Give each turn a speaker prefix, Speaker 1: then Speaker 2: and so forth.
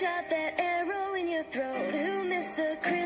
Speaker 1: shot that arrow in your throat? Who missed the Christmas?